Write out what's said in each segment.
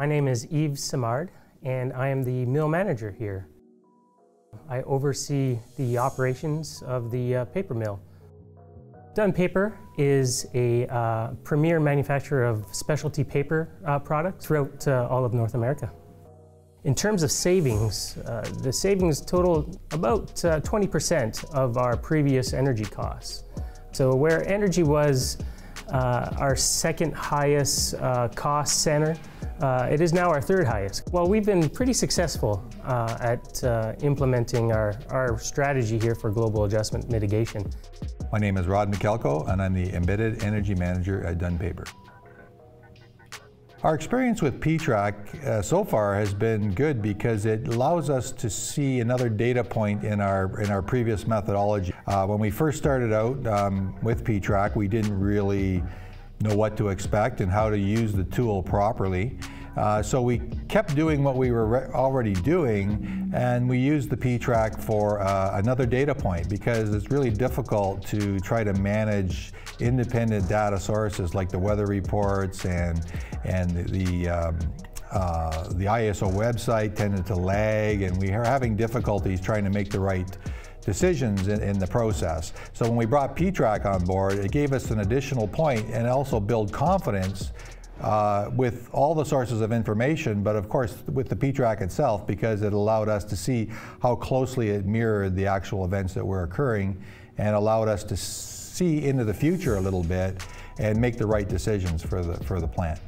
My name is Yves Simard, and I am the mill manager here. I oversee the operations of the uh, paper mill. Dunn Paper is a uh, premier manufacturer of specialty paper uh, products throughout uh, all of North America. In terms of savings, uh, the savings total about 20% uh, of our previous energy costs. So where energy was our second highest cost center. Uh, it is now our third highest. Well, we've been pretty successful uh, at uh, implementing our, our strategy here for global adjustment mitigation. My name is Rod McKelko, and I'm the Embedded Energy Manager at Dunn Paper. Our experience with Ptrack uh, so far has been good because it allows us to see another data point in our in our previous methodology. Uh, when we first started out um, with Ptrack, we didn't really know what to expect and how to use the tool properly. Uh, so we kept doing what we were already doing, and we used the Ptrack for uh, another data point because it's really difficult to try to manage independent data sources like the weather reports and and the um, uh, the IESO website tended to lag, and we are having difficulties trying to make the right decisions in, in, the process. So when we brought Ptrack on board, it gave us an additional point and also build confidence uh, with all the sources of information, but of course with the Ptrack itself because it allowed us to see how closely it mirrored the actual events that were occurring and allowed us to see into the future a little bit and make the right decisions for the, for the plant.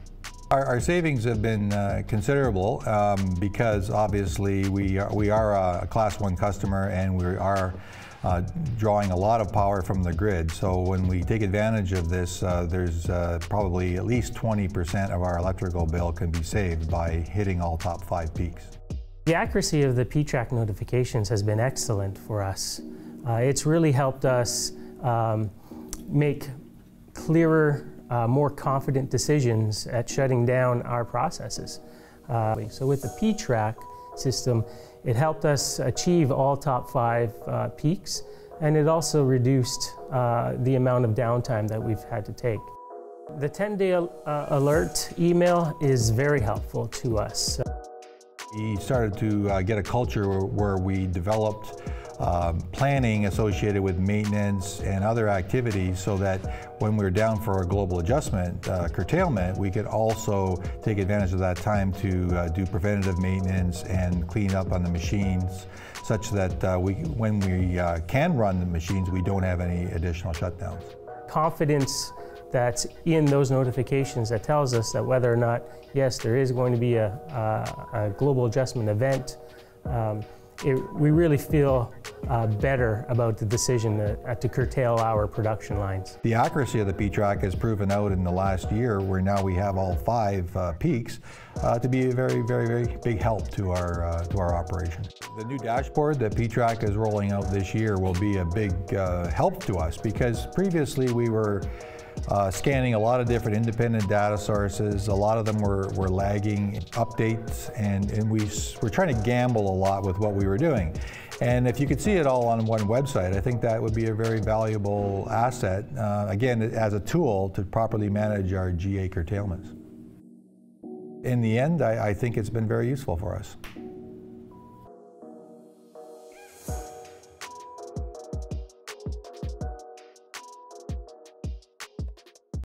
Our, our savings have been uh, considerable um, because obviously we are, we are a class one customer and we are uh, drawing a lot of power from the grid. So when we take advantage of this, uh, there's uh, probably at least 20% of our electrical bill can be saved by hitting all top five peaks. The accuracy of the Ptrack notifications has been excellent for us. Uh, it's really helped us um, make clearer, uh, more confident decisions at shutting down our processes. Uh, so with the Ptrack system, it helped us achieve all top five uh, peaks, and it also reduced uh, the amount of downtime that we've had to take. The 10-day uh, alert email is very helpful to us. We started to uh, get a culture where we developed um, planning associated with maintenance and other activities so that when we are down for a global adjustment uh, curtailment, we could also take advantage of that time to uh, do preventative maintenance and clean up on the machines such that uh, we, when we uh, can run the machines, we don't have any additional shutdowns. Confidence that's in those notifications that tells us that whether or not, yes, there is going to be a, a, a global adjustment event, um, it, we really feel uh, better about the decision to, uh, to, curtail our production lines. The accuracy of the Ptrack has proven out in the last year where now we have all five uh, peaks uh, to be a very, very, very big help to our, uh, to our operation. The new dashboard that Ptrack is rolling out this year will be a big uh, help to us because previously we were uh, scanning a lot of different independent data sources. A lot of them were, were lagging updates, and, and we were trying to gamble a lot with what we were doing. And if you could see it all on one website, I think that would be a very valuable asset, uh, again, as a tool to properly manage our GA curtailments. In the end, I, I think it's been very useful for us.